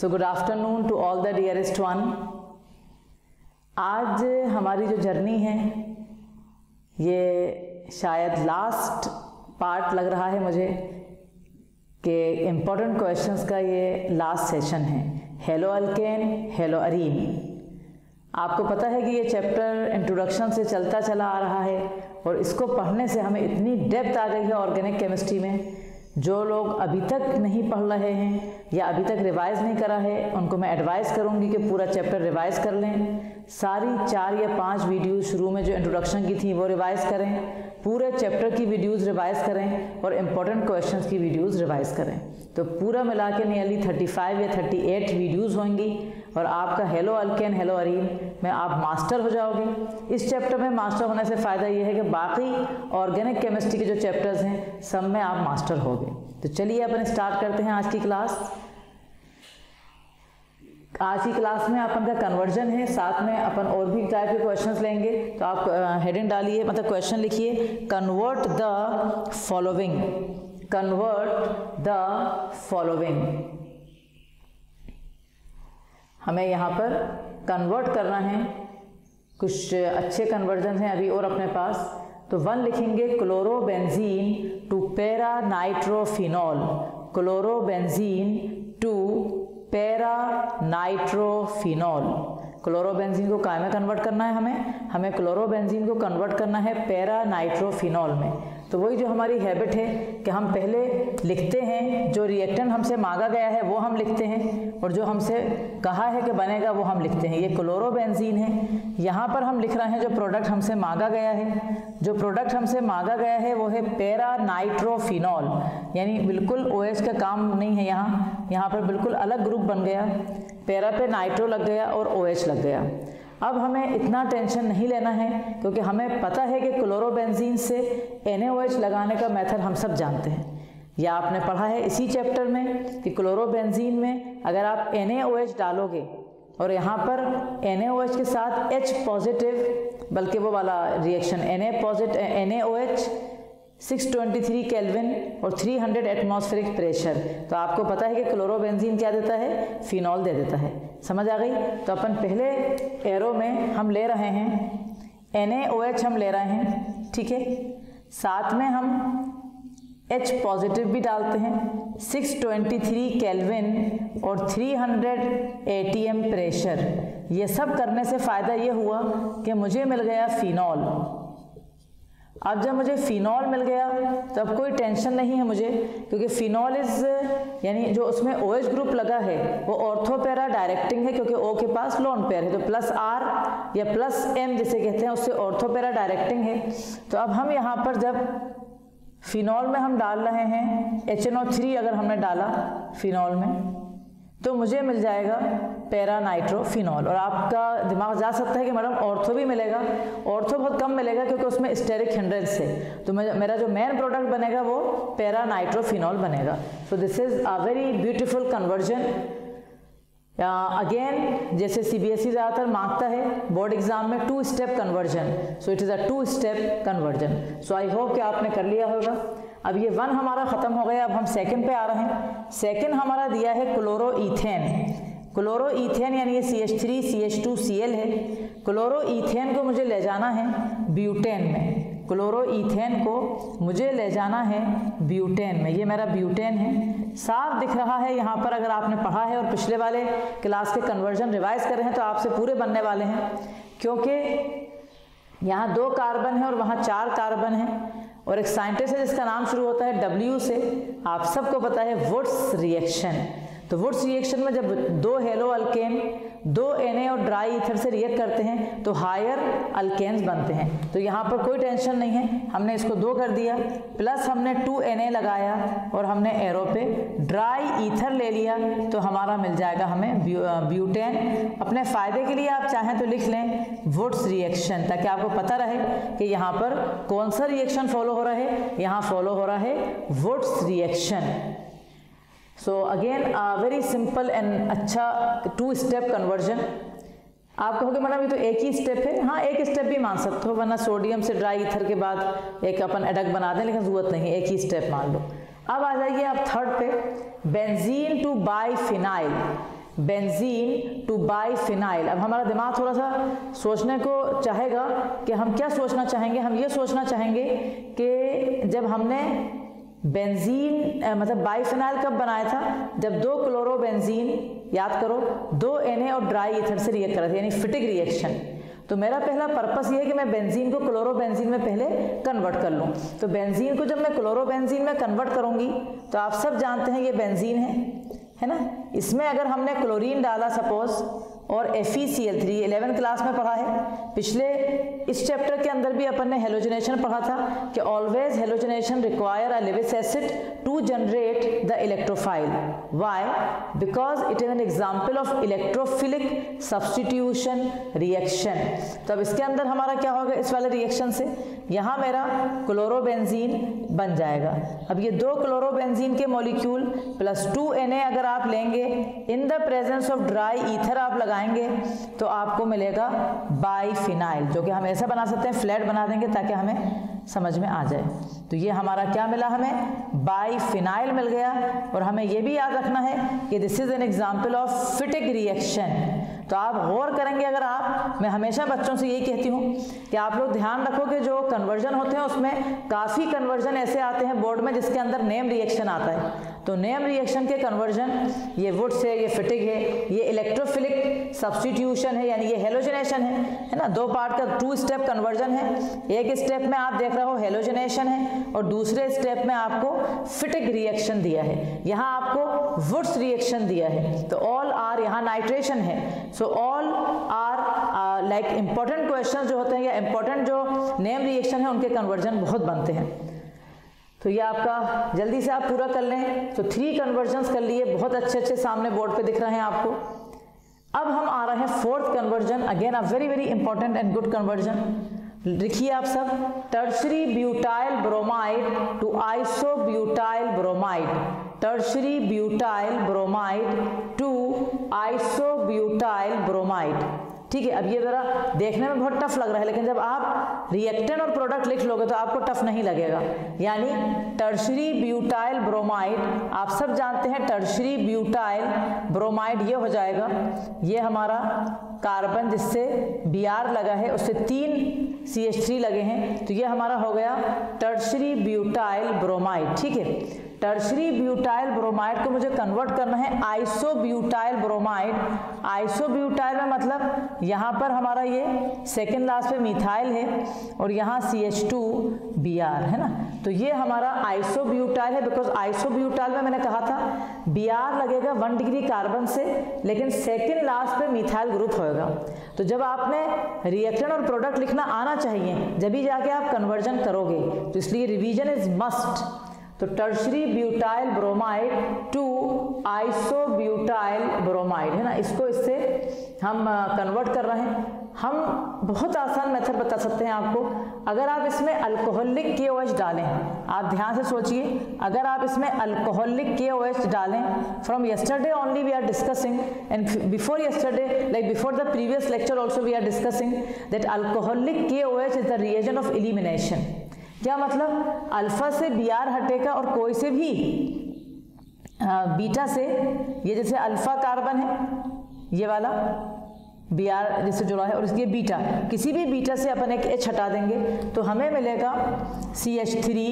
So good afternoon to all the dearest one आज हमारी जो जर्नी है ये शायद लास्ट पार्ट लग रहा है मुझे कि इम्पोर्टेंट क्वेश्चंस का ये लास्ट सेशन है हेलो अल्केन हेलो अरीन आपको पता है कि ये चैप्टर इंट्रोडक्शन से चलता चला आ रहा है और इसको पढ़ने से हमें इतनी डेप्थ आ गई है ऑर्गेनिक केमिस्ट्री में जो लोग अभी तक नहीं पढ़ रहे हैं या अभी तक रिवाइज़ नहीं करा है उनको मैं एडवाइस करूंगी कि पूरा चैप्टर रिवाइज़ कर लें सारी चार या पांच वीडियो शुरू में जो इंट्रोडक्शन की थी वो रिवाइज़ करें पूरे चैप्टर की वीडियोस रिवाइज़ करें और इम्पोर्टेंट क्वेश्चंस की वीडियोस रिवाइज़ करें तो पूरा मिला के नियरली थर्टी या थर्टी एट होंगी और आपका हेलो अल्केन हेलो अरीन में आप मास्टर हो जाओगे इस चैप्टर में मास्टर होने से फ़ायदा ये है कि बाकी ऑर्गेनिक केमिस्ट्री के जो चैप्टर्स हैं सब में आप मास्टर हो गए तो चलिए अपन स्टार्ट करते हैं आज की क्लास आज की क्लास में अपन का कन्वर्जन है साथ में अपन और भी टाइप के क्वेश्चंस लेंगे तो आप हेडिंग uh, डालिए मतलब क्वेश्चन लिखिए convert the following convert the following हमें यहाँ पर कन्वर्ट करना है कुछ अच्छे कन्वर्जन हैं अभी और अपने पास तो वन लिखेंगे chlorobenzene to para nitrophenol chlorobenzene to para nitrophenol chlorobenzene को काय में कन्वर्ट करना है हमें हमें क्लोरोबेंजीन को कन्वर्ट करना है पैरा नाइट्रोफिनॉल में तो वही जो हमारी हैबिट है कि हम पहले लिखते हैं जो रिएक्टेंट हमसे मांगा गया है वो हम लिखते हैं और जो हमसे कहा है कि बनेगा वो हम लिखते हैं ये क्लोरोबेंजीन है यहाँ पर हम लिख रहे हैं जो प्रोडक्ट हमसे मांगा गया है जो प्रोडक्ट हमसे मांगा गया है वो है पैरा नाइट्रोफिनॉल यानी बिल्कुल ओ का काम नहीं है यहाँ यहाँ पर बिल्कुल अलग ग्रुप बन गया पैरा पे नाइट्रो लग गया और ओ लग गया अब हमें इतना टेंशन नहीं लेना है क्योंकि हमें पता है कि क्लोरोबेंजीन से एन लगाने का मेथड हम सब जानते हैं या आपने पढ़ा है इसी चैप्टर में कि क्लोरोबेंजीन में अगर आप एन डालोगे और यहाँ पर एन के साथ H पॉजिटिव बल्कि वो वाला reaction N A positive N 623 kelvin और 300 एटमोसफेरिक प्रेशर तो आपको पता है कि क्लोरोबेंजीन क्या देता है फिनॉल दे देता है समझ आ गई तो अपन पहले एरो में हम ले रहे हैं एन हम ले रहे हैं ठीक है साथ में हम H पॉजिटिव भी डालते हैं 623 केल्विन और 300 हंड्रेड प्रेशर ये सब करने से फ़ायदा ये हुआ कि मुझे मिल गया फिनॉल अब जब मुझे फिनॉल मिल गया तो अब कोई टेंशन नहीं है मुझे क्योंकि फिनॉल इज यानी जो उसमें ओ OH ग्रुप लगा है वो ऑर्थोपेरा डायरेक्टिंग है क्योंकि ओ के पास लोन पेयर है तो प्लस आर या प्लस एम जिसे कहते हैं उससे ऑर्थोपेरा डायरेक्टिंग है तो अब हम यहाँ पर जब फिनॉल में हम डाल रहे हैं एच अगर हमने डाला फिनॉल में तो मुझे मिल जाएगा पैरानाइट्रोफिनॉल और आपका दिमाग जा सकता है कि मैडम ऑर्थो भी मिलेगा ऑर्थो बहुत कम मिलेगा क्योंकि उसमें स्टेरिक हिंड्रेंस है तो मेरा जो मेन प्रोडक्ट बनेगा वो पैरानाइट्रोफिनॉल बनेगा so this is a very beautiful conversion again जैसे सी बी एस ई ज़्यादातर मांगता है बोर्ड एग्जाम में two step conversion so it is a two step conversion so I hope कि आपने कर लिया होगा अब ये वन हमारा ख़त्म हो गया अब हम सेकंड पे आ रहे हैं सेकंड हमारा दिया है क्लोरोईथेन क्लोरोईथेन यानी ये C H three C H two C L है क्लोरोईथेन को मुझे ले जाना है ब्यूटेन में क्लोरोईथेन को मुझे ले जाना है ब्यूटेन में ये मेरा ब्यूटेन है साफ दिख रहा है यहाँ पर अगर आपने पढ़ा है और पिछले वाले क्लास के कन्वर्जन रिवाइज कर रहे हैं तो आपसे पूरे बनने वाले हैं क्योंकि यहाँ दो कार्बन है और वहाँ चार कार्बन है और एक साइंटिस्ट है जिसका नाम शुरू होता है डब्ल्यू से आप सबको पता है वुड्स रिएक्शन तो वुड्स रिएक्शन में जब दो हेलो अल्केन दो एन और ड्राई ईथर से रिएक्ट करते हैं तो हायर अल्केन्स बनते हैं तो यहाँ पर कोई टेंशन नहीं है हमने इसको दो कर दिया प्लस हमने टू एन लगाया और हमने एरो पे ड्राई ईथर ले लिया तो हमारा मिल जाएगा हमें ब्यूटेन अपने फ़ायदे के लिए आप चाहें तो लिख लें वुड्स रिएक्शन ताकि आपको पता रहे कि यहाँ पर कौन सा रिएक्शन फॉलो हो रहा है यहाँ फॉलो हो रहा है Wurtz reaction so again very simple and अच्छा टू स्टेप कन्वर्जन आप कहोगे मैडम ये तो एक ही स्टेप है हाँ एक स्टेप भी मान सकते हो वरना सोडियम से ड्राई इथर के बाद एक अपन एडक बना दें लेकिन ज़रूरत नहीं एक ही स्टेप मान लो अब आ जाइए आप थर्ड पे benzene to biphenyl benzene to biphenyl अब हमारा दिमाग थोड़ा सा सोचने को चाहेगा कि हम क्या सोचना चाहेंगे हम ये सोचना चाहेंगे कि जब हमने बेंजीन मतलब बाईफिनाइल कब बनाया था जब दो बेंजीन याद करो दो एन और ड्राई ईथर से रिएक्ट कर रहे थे यानी फिटिक रिएक्शन तो मेरा पहला पर्पस ये है कि मैं बेंजीन को बेंजीन में पहले कन्वर्ट कर लूँ तो बेंजीन को जब मैं बेंजीन में कन्वर्ट करूँगी तो आप सब जानते हैं ये बेंजीन है है ना इसमें अगर हमने क्लोरीन डाला सपोज और F E C L three eleven class में पढ़ा है पिछले इस चैप्टर के अंदर भी अपन ने हेलोजनेशन पढ़ा था कि always halogenation require a Lewis acid to generate the electrophile why because it is an example of electrophilic substitution reaction तो अब इसके अंदर हमारा क्या होगा इस वाले रिएक्शन से यहाँ मेरा क्लोरोबेंजीन बन जाएगा अब ये दो क्लोरोबेंजीन के molecule plus two N A अगर आप लेंगे in the presence of dry ether आप लगाएंगे बनाएंगे तो आपको मिलेगा बाई फिनाइल जो कि हम ऐसा बना सकते हैं फ्लैट बना देंगे ताकि हमें समझ में आ जाए तो ये हमारा क्या मिला हमें बाई फिनाइल मिल गया और हमें ये भी याद रखना है कि this is an example of Fittig reaction तो आप गौर करेंगे अगर आप मैं हमेशा बच्चों से यही कहती हूँ कि आप लोग ध्यान रखो कि जो कन्वर्जन होते हैं उसमें काफ़ी कन्वर्जन ऐसे आते हैं बोर्ड में जिसके अंदर नेम रिएक्शन आता है तो नेम रिएक्शन के कन्वर्जन ये वुड्स है ये फिटिक है ये इलेक्ट्रोफिलिक सब्सटीट्यूशन है यानी ये हेलोजनेशन है है ना दो पार्ट का टू स्टेप कन्वर्जन है एक स्टेप में आप देख रहे हो हेलोजनेशन है और दूसरे स्टेप में आपको फिटिक रिएक्शन दिया है यहाँ आपको वुड्स रिएक्शन दिया है तो ऑल आर यहाँ नाइट्रेशन है so all are like important question जो होते हैं या इंपॉर्टेंट जो नेम रिएक्शन है उनके कन्वर्जन बहुत बनते हैं तो ये आपका जल्दी से आप पूरा कर लें तो थ्री कन्वर्जन कर लिए बहुत अच्छे अच्छे सामने बोर्ड पे दिख रहे हैं आपको अब हम आ रहे हैं fourth conversion again a very very important and good conversion लिखिए आप सब tertiary butyl bromide to iso butyl bromide tertiary butyl bromide to isobutyl bromide ठीक है अब ये ज़रा देखने में बहुत टफ लग रहा है लेकिन जब आप रिएक्टेंट और प्रोडक्ट लिख लोगे तो आपको टफ नहीं लगेगा यानी टर्शरी ब्यूटाइल ब्रोमाइड आप सब जानते हैं टर्शरी ब्यूटाइल ब्रोमाइड ये हो जाएगा ये हमारा कार्बन जिससे बी लगा है उससे तीन सी लगे हैं तो ये हमारा हो गया टर्शरी ब्यूटाइल ब्रोमाइड ठीक है टर्सरी ब्यूटाइल ब्रोमाइड को मुझे कन्वर्ट करना है iso butyl bromide iso butyl में मतलब यहाँ पर हमारा ये सेकेंड लास्ट पे मिथाइल है और यहाँ C H two B R है ना तो ये हमारा आइसो ब्यूटाइल है बिकॉज आइसो ब्यूटाइल में मैंने कहा था बी आर लगेगा वन डिग्री कार्बन से लेकिन सेकेंड लास्ट पे मिथाइल ग्रुप होगा तो जब आपने रिएक्शन और प्रोडक्ट लिखना आना चाहिए जब ही जाके आप कन्वर्जन करोगे तो इसलिए रिविजन इज मस्ट तो tertiary butyl bromide to isobutyl bromide है ना इसको इससे हम कन्वर्ट कर रहे हैं हम बहुत आसान मेथड बता सकते हैं आपको अगर आप इसमें अल्कोहलिक के ओ एच डालें आप ध्यान से सोचिए अगर आप इसमें अल्कोहलिक के ओ एच डालें from yesterday only we are discussing and before yesterday like before the previous lecture also we are discussing that alcoholic K O H is the reagent of elimination क्या मतलब alpha से B R हटेगा और कोई से भी आ, beta से ये जैसे अल्फा कार्बन है ये वाला बी आर जिससे जुड़ा है और इसलिए बीटा किसी भी बीटा से अपन एक एच हटा देंगे तो हमें मिलेगा सी एच थ्री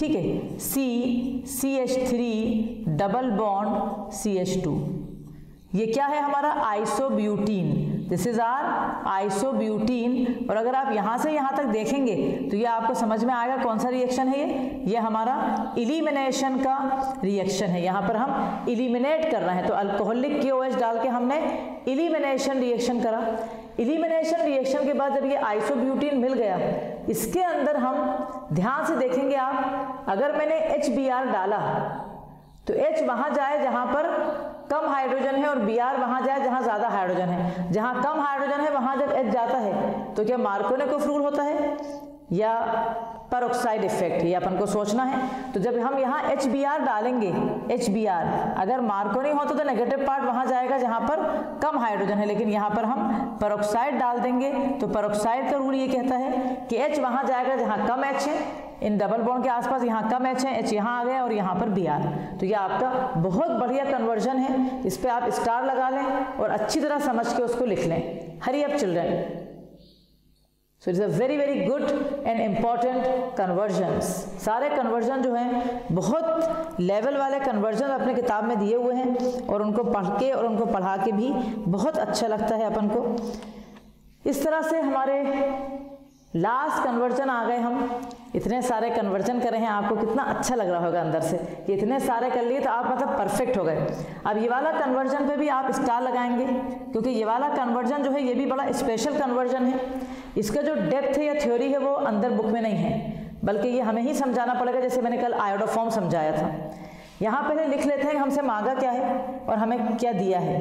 ठीक है C C H three double bond C H two ये क्या है हमारा isobutene this is our isobutene और अगर आप यहाँ से यहाँ तक देखेंगे तो ये आपको समझ में आएगा कौन सा रिएक्शन है ये ये हमारा इलिमिनेशन का रिएक्शन है यहाँ पर हम इलिमिनेट कर रहे हैं तो अल्कोहलिक के एच डाल के हमने इलिमिनेशन रिएक्शन करा इलिमिनेशन रिएक्शन के बाद जब ये आइसोब्यूटीन मिल गया इसके अंदर हम ध्यान से देखेंगे आप अगर मैंने एच डाला तो H वहाँ जाए जहाँ पर कम हाइड्रोजन है और बी आर वहां जाए जहां ज्यादा हाइड्रोजन है जहां कम हाइड्रोजन है वहां जब एच जाता है तो क्या को फ्रूल होता है या परोक्साइड इफेक्ट ये अपन को सोचना है तो जब हम यहाँ एच बी आर डालेंगे एच बी आर अगर मार्को नहीं होता तो नेगेटिव पार्ट वहाँ जाएगा जहाँ पर कम हाइड्रोजन है लेकिन यहाँ पर हम परोक्साइड डाल देंगे तो परोक्साइड का रूल ये कहता है कि एच वहाँ जाएगा जहाँ कम एच है इन डबल बॉन्ड के आसपास यहाँ कम एच है एच यहाँ आ गया और यहाँ पर बी आर तो ये आपका बहुत बढ़िया कन्वर्जन है इस पर आप स्टार लगा लें और अच्छी तरह समझ के उसको लिख लें hurry up children so it's a very very good and important conversion सारे कन्वर्जन जो हैं बहुत लेवल वाले कन्वर्जन अपने किताब में दिए हुए हैं और उनको पढ़ के और उनको पढ़ा के भी बहुत अच्छा लगता है अपन को इस तरह से हमारे लास्ट कन्वर्जन आ गए हम इतने सारे कन्वर्जन करे हैं आपको कितना अच्छा लग रहा होगा अंदर से इतने सारे कर लिए तो आप मतलब परफेक्ट हो गए अब ये वाला कन्वर्जन पे भी आप स्टार लगाएंगे क्योंकि ये वाला कन्वर्जन जो है ये भी बड़ा स्पेशल कन्वर्जन है इसका जो डेप्थ है या थ्योरी है वो अंदर बुक में नहीं है बल्कि ये हमें ही समझाना पड़ेगा जैसे मैंने कल आयोडोफॉर्म समझाया था यहाँ पहले लिख लेते हैं हमसे मांगा क्या है और हमें क्या दिया है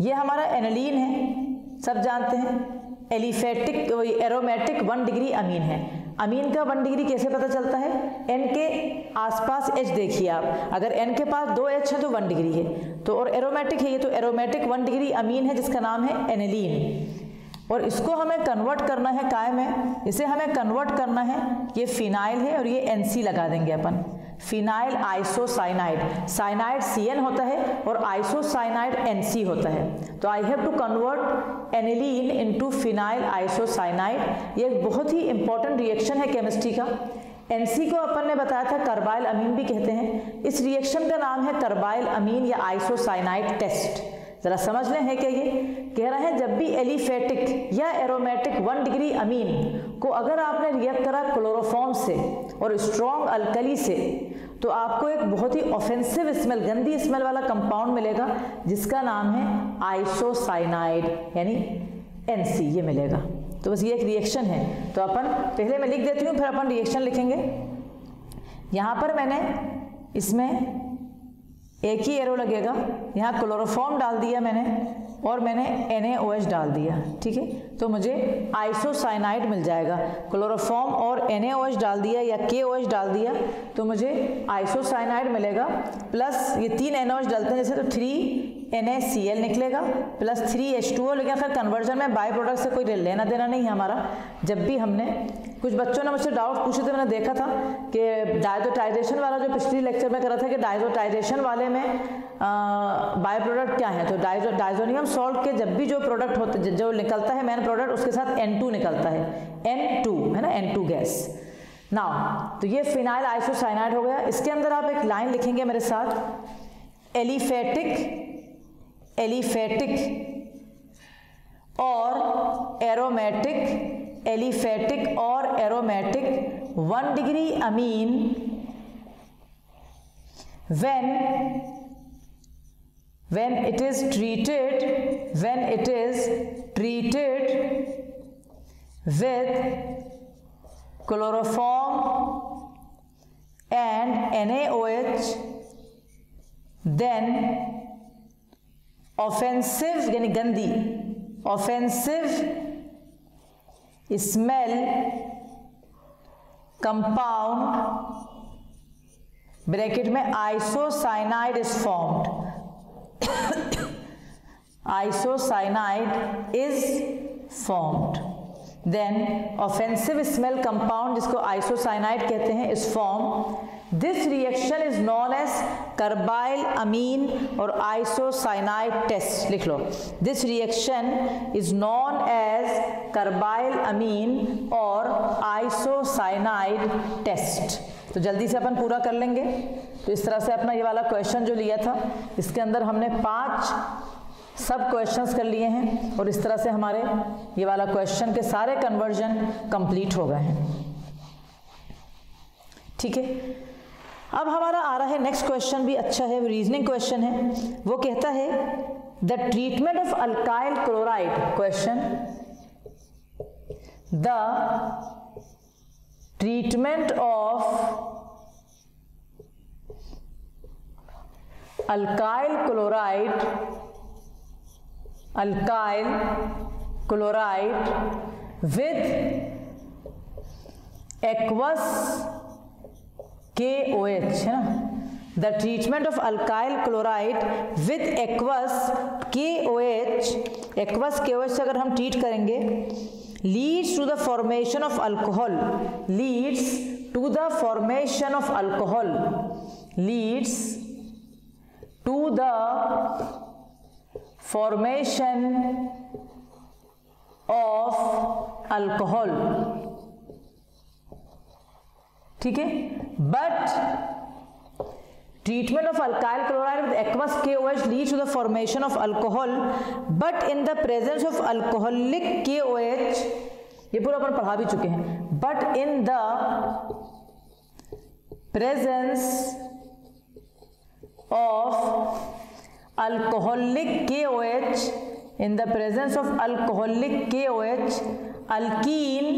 ये हमारा एनलिन है सब जानते हैं aliphatic aromatic one degree amine है अमीन का वन डिग्री कैसे पता चलता है एन के आसपास एच देखिए आप अगर एन के पास दो एच है तो वन डिग्री है तो और एरोमेटिक है ये तो एरोमेटिक वन डिग्री अमीन है जिसका नाम है एनिलीन और इसको हमें कन्वर्ट करना है काय में इसे हमें कन्वर्ट करना है ये फिनाइल है और ये एन लगा देंगे अपन phenyl isocyanide cyanide C N होता है और आइसोसाइनाइड एन सी होता है तो I have to convert aniline into phenyl isocyanide ये एक बहुत ही इंपॉर्टेंट रिएक्शन है केमिस्ट्री का एन सी को अपन ने बताया था कार्बाइल अमीन भी कहते हैं इस रिएक्शन का नाम है कार्बाइल अमीन या आइसोसाइनाइड टेस्ट ज़रा समझ लें है क्या ये कह रहा है जब भी एलिफेटिक या एरोमेटिक वन डिग्री अमीन को अगर आपने रिएक्ट करा क्लोरोफॉर्म से और स्ट्रॉन्ग अल्कली से तो आपको एक बहुत ही ऑफेंसिव स्मेल गंदी स्मेल वाला कंपाउंड मिलेगा जिसका नाम है आइसोसाइनाइड यानी एन ये मिलेगा तो बस ये एक रिएक्शन है तो अपन पहले मैं लिख देती हूँ फिर अपन रिएक्शन लिखेंगे यहाँ पर मैंने इसमें एक ही एरो लगेगा यहाँ क्लोरोफॉर्म डाल दिया मैंने और मैंने एन डाल दिया ठीक है तो मुझे आइसोसाइनाइड मिल जाएगा क्लोरोफॉर्म और एन डाल दिया या के डाल दिया तो मुझे आइसोसाइनाइड मिलेगा प्लस ये तीन एन डालते हैं जैसे तो थ्री एन निकलेगा प्लस थ्री एच टू लेकिन खैर कन्वर्जन में बाई प्रोडक्ट से कोई लेना देना नहीं है हमारा जब भी हमने कुछ बच्चों ने मुझसे डाउट पूछे थे मैंने देखा था कि डायजोटाइजेशन वाला जो पिछली लेक्चर में करा था कि डायजोटाइजेशन वाले में बाय प्रोडक्ट क्या है तो डायजो डायजोनियम सॉल्ट के जब भी जो प्रोडक्ट होते जो निकलता है मेन प्रोडक्ट उसके साथ एन निकलता है एन है ना एन गैस नाउ तो ये फिनाइल आइसोसाइनाइड हो गया इसके अंदर आप एक लाइन लिखेंगे मेरे साथ एलिफेटिक एलिफेटिक और एरोमेटिक एलिफेटिक और aromatic one degree amine when when it is treated when it is treated with chloroform and NaOH then offensive यानी गंदी ऑफेंसिव स्मेल कंपाउंड ब्रैकेट में isocyanide is formed isocyanide is formed then offensive smell compound जिसको isocyanide कहते हैं is form this reaction is known as carbylamine और isocyanide test लिख लो this reaction is known as carbylamine और isocyanide test तो जल्दी से अपन पूरा कर लेंगे तो इस तरह से अपना ये वाला क्वेश्चन जो लिया था इसके अंदर हमने पांच सब क्वेश्चंस कर लिए हैं और इस तरह से हमारे ये वाला क्वेश्चन के सारे कन्वर्जन कंप्लीट हो गए हैं ठीक है अब हमारा आ रहा है नेक्स्ट क्वेश्चन भी अच्छा है रीजनिंग क्वेश्चन है वो कहता है the treatment of alkyl chloride question the treatment of alkyl chloride alkyl chloride with aqueous K O H है ना the treatment of alkyl chloride with aqueous K O H aqueous K O H से अगर हम treat करेंगे leads to the formation of alcohol leads to the formation of alcohol leads to the formation of alcohol ठीक है but treatment of alkyl chloride aqueous K O H lead to the formation of alcohol but in the presence of alcoholic K O H ये पूरा अपन पढ़ा भी चुके हैं but in the presence of alcoholic K O H in the presence of alcoholic K O H alkene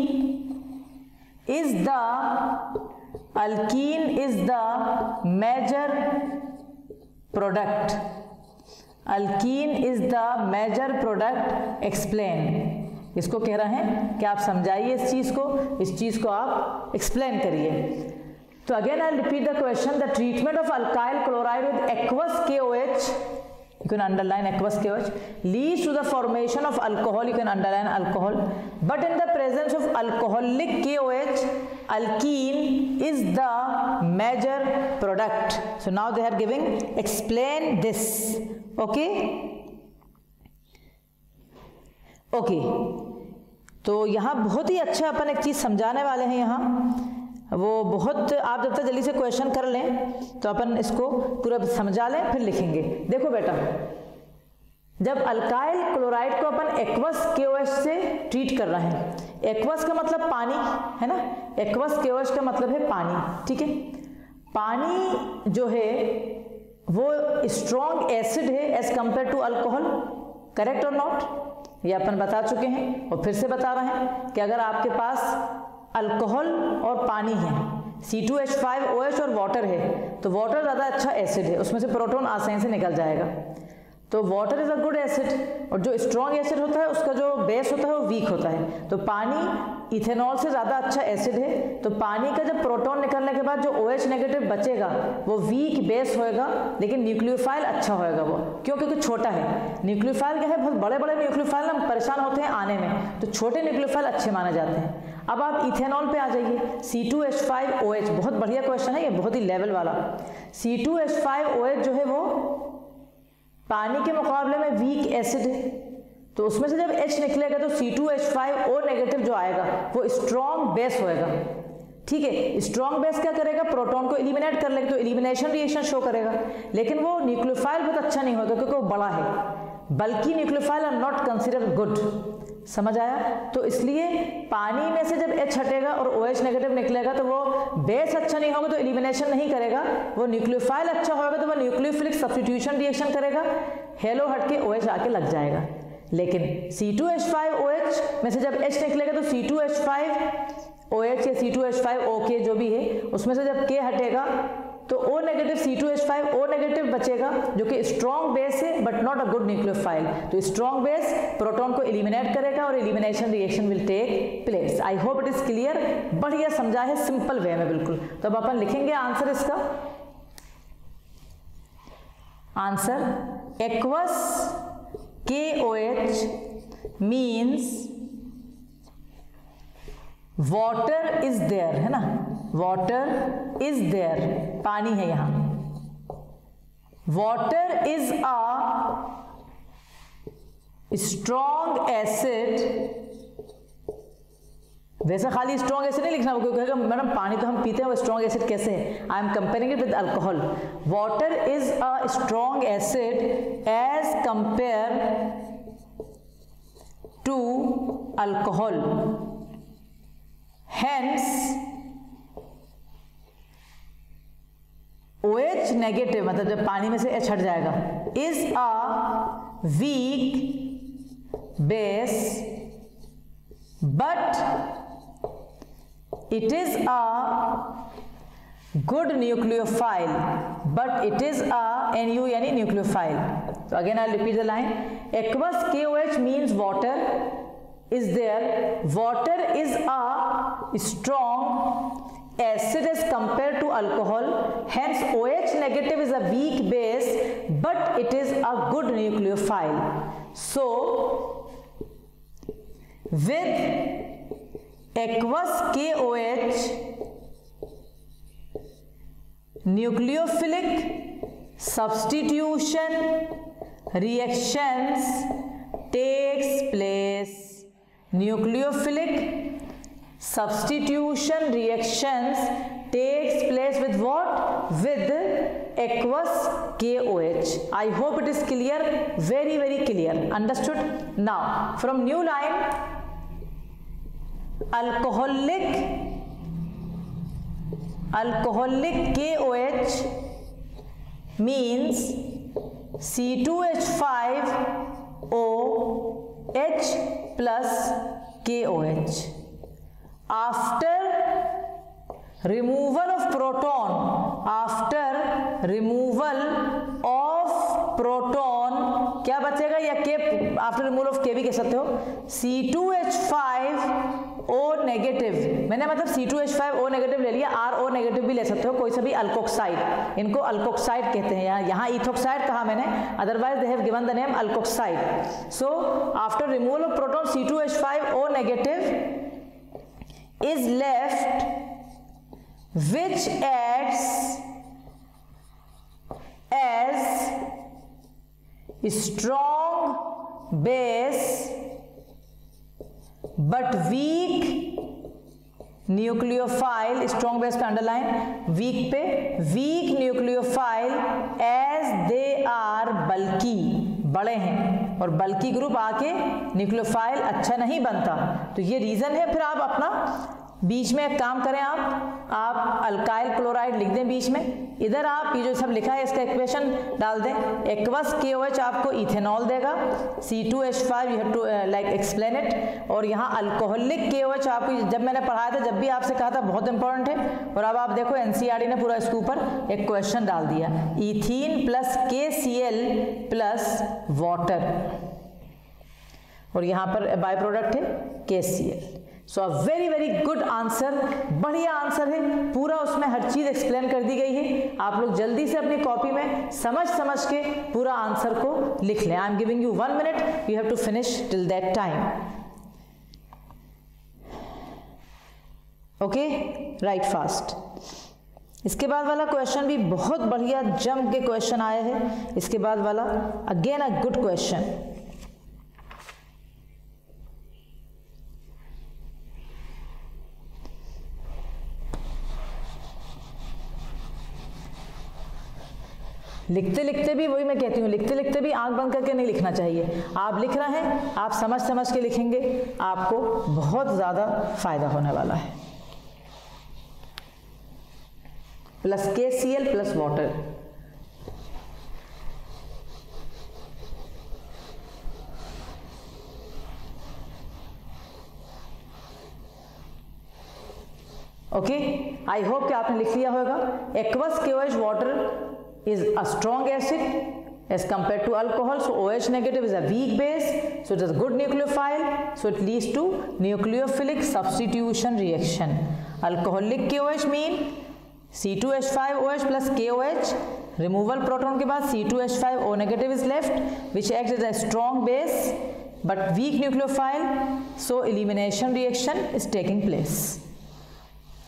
is the alkene is the major product alkene is the major product explain इसको कह रहे हैं कि आप समझाइए इस चीज़ को इस चीज़ को आप एक्सप्लेन करिए तो again I repeat the question the treatment of alkyl chloride with aqueous K O H you can underline aqueous chaos leads to the formation of alcohol you can underline alcohol but in the presence of alcoholic koh alkene is the major product so now they are giving explain this okay okay तो यहाँ बहुत ही अच्छा अपन एक चीज़ समझाने वाले हैं यहाँ वो बहुत आप जब तक जल्दी से क्वेश्चन कर लें तो अपन इसको पूरा समझा लें फिर लिखेंगे देखो बेटा जब अल्काइल क्लोराइड को अपन एक्वस के से ट्रीट कर रहे हैं एक्वस का मतलब पानी है ना एक्वस के का मतलब है पानी ठीक है पानी जो है वो स्ट्रॉन्ग एसिड है as compare to alcohol correct और नॉट ये अपन बता चुके हैं और फिर से बता रहे हैं कि अगर आपके पास अल्कोहल और पानी है C two H five O H और वाटर है तो वाटर ज़्यादा अच्छा एसिड है उसमें से प्रोटोन आसानी से निकल जाएगा तो water is a good acid और जो स्ट्रॉन्ग एसिड होता है उसका जो बेस होता है वो वीक होता है तो पानी इथेनॉल से ज़्यादा अच्छा एसिड है तो पानी का जब प्रोटॉन निकलने के बाद जो ओ OH नेगेटिव बचेगा वो वीक बेस होएगा लेकिन न्यूक्लियोफाइल अच्छा होएगा वो क्यों क्योंकि छोटा है न्यूक्लियोफाइल क्या है बहुत बड़े बड़े न्यूक्लियोफाइल हम परेशान होते हैं आने में तो छोटे न्यूक्लियोफाइल अच्छे माने जाते हैं अब आप इथेनॉल पे आ जाइए C2H5OH बहुत बढ़िया क्वेश्चन है ये बहुत ही लेवल वाला C2H5OH जो है वो पानी के मुकाबले में वीक एसिड है तो उसमें से जब H निकलेगा तो C2H5O नेगेटिव जो आएगा वो स्ट्रॉन्ग बेस होएगा ठीक है स्ट्रॉन्ग बेस क्या करेगा प्रोटॉन को इलिमिनेट कर लेगा तो इलिमिनेशन रिएक्शन शो करेगा लेकिन वो न्यूक्लियोफाइल बहुत अच्छा नहीं होगा क्योंकि वो बड़ा है बल्कि nucleophile are not consider good समझ आया तो इसलिए पानी में से जब एच हटेगा और ओ OH नेगेटिव निकलेगा तो वो बेस अच्छा नहीं होगा तो इलिमिनेशन नहीं करेगा वो न्यूक्लियोफाइल अच्छा होगा तो वो न्यूक्लियोफिलिक सब्सटीट्यूशन रिएक्शन करेगा हेलो हटके ओ OH आके लग जाएगा लेकिन C two H five O H में से जब एच निकलेगा तो C two H five O H या C two H five O के जो भी है उसमें से जब के हटेगा तो O negative C two H five O negative बचेगा जो कि स्ट्रॉन्ग बेस है but not a good nucleophile तो स्ट्रॉन्ग बेस प्रोटॉन को इलिमिनेट करेगा और elimination reaction will take place I hope it is clear बढ़िया समझा है सिंपल वे में बिल्कुल तो अब अपन लिखेंगे आंसर इसका answer aqueous K O H means water is there है ना वॉटर इज देयर पानी है यहां water is a strong acid वैसा खाली स्ट्रॉन्ग एसिड नहीं लिखना होगा कहेगा मैडम पानी तो हम पीते हैं वो स्ट्रॉन्ग एसिड कैसे है I am comparing it with alcohol water is a strong acid as compare to alcohol hence O H negative मतलब जब पानी में से एच हट जाएगा is a weak base but it is a good nucleophile but it is a N U यानी nucleophile तो again I repeat the line aqueous K O H means water is there water is a strong acid as compared to alcohol hence OH negative is a weak base but it is a good nucleophile so with aqueous KOH nucleophilic substitution reactions takes place nucleophilic substitution reactions takes place with what with aqueous KOH I hope it is clear very very clear understood now from new line alcoholic alcoholic KOH means C2H5OH plus KOH after removal of proton after removal of proton क्या बचेगा या K after removal of के भी कह सकते हो C two H five O negative मैंने मतलब C two H five O negative ले लिया आर ओ नेगेटिव भी ले सकते हो कोई सा भी अल्कोक्साइड इनको अल्कोक्साइड कहते हैं यहाँ यहाँ इथोक्साइड कहा मैंने otherwise they have given the name alkoxide so after removal of proton C two H five O negative is left which acts as strong base but weak nucleophile strong base पे underline weak पे weak nucleophile as they are बल्कि बड़े हैं और बल्कि group आके nucleophile अच्छा नहीं बनता तो ये रीज़न है फिर आप अपना बीच में एक काम करें आप आप अल्काइल क्लोराइड लिख दें बीच में इधर आप ये जो सब लिखा है इसका इक्वेशन डाल दें एक्वस के ओ एच आपको इथेनॉल देगा C two H five you to like explain it और यहाँ अल्कोहलिक के ओ एच आपको जब मैंने पढ़ाया था जब भी आपसे कहा था बहुत इंपॉर्टेंट है और अब आप देखो एन e ने पूरा इसके ऊपर एक क्वेश्चन डाल दिया ethene plus K C L plus water और यहाँ पर बाय प्रोडक्ट है K C L so a very very good answer बढ़िया आंसर है पूरा उसमें हर चीज एक्सप्लेन कर दी गई है आप लोग जल्दी से अपनी कॉपी में समझ समझ के पूरा आंसर को लिख लें I am giving you one minute you have to finish till that time okay write fast इसके बाद वाला क्वेश्चन भी बहुत बढ़िया जम के क्वेश्चन आया है इसके बाद वाला अगेन अ गुड क्वेश्चन लिखते लिखते भी वही मैं कहती हूँ लिखते लिखते भी आंख बंद करके नहीं लिखना चाहिए आप लिख रहे हैं आप समझ समझ के लिखेंगे आपको बहुत ज़्यादा फायदा होने वाला है plus K C L plus water okay I hope कि आपने लिख लिया होगा aqueous cause water is a strong acid as compared to alcohol so OH negative is a weak base so it is a good nucleophile so it leads to nucleophilic substitution reaction alcoholic KOH mean C2H5OH plus KOH removal proton के बाद C2H5O negative is left which acts as a strong base but weak nucleophile so elimination reaction is taking place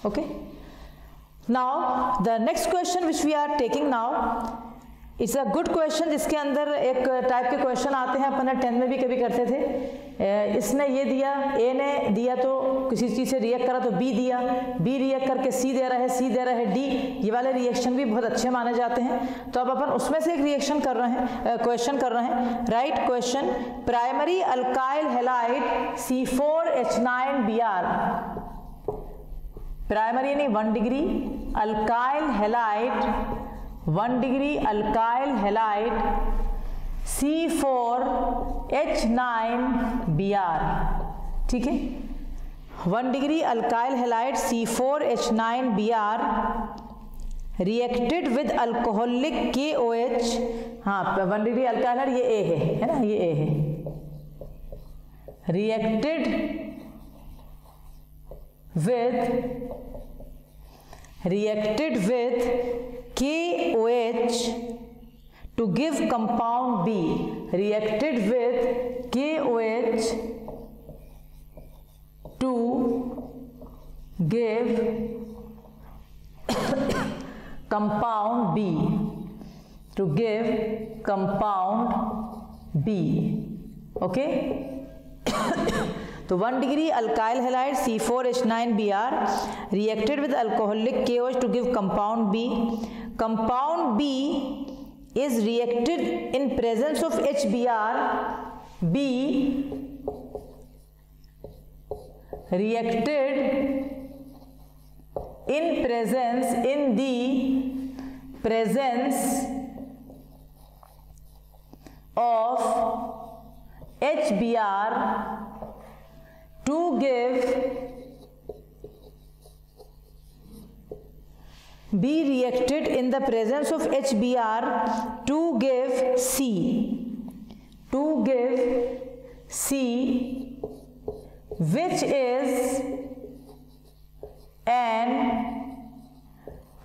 okay now the next question which we are taking now it's a good question जिसके अंदर एक type के question आते हैं अपन ten में भी कभी करते थे इसने ये दिया ए ने दिया तो किसी चीज़ से रिएक्ट करा तो बी दिया बी रिएक्ट करके सी दे रहा है सी दे रहा है डी ये वाले रिएक्शन भी बहुत अच्छे माने जाते हैं तो अब अपन उसमें से एक रिएक्शन कर रहे हैं क्वेश्चन कर रहे हैं right question primary alkyl halide C four H nine B R primary यानी one degree alkyl halide one degree alkyl halide C four H nine B R ठीक है one degree alkyl halide C four H nine B R reacted with alcoholic K O H हाँ one degree alkyl ये A है है ना ये A है reacted with reacted with KOH to give compound B reacted with KOH to give compound B to give compound B okay तो 1 degree alkyl halide C4H9Br reacted with alcoholic KOH to give compound B. Compound B is reacted in presence of HBr. B reacted in the presence of HBr to give B reacted in the presence of HBr to give C to give C which is an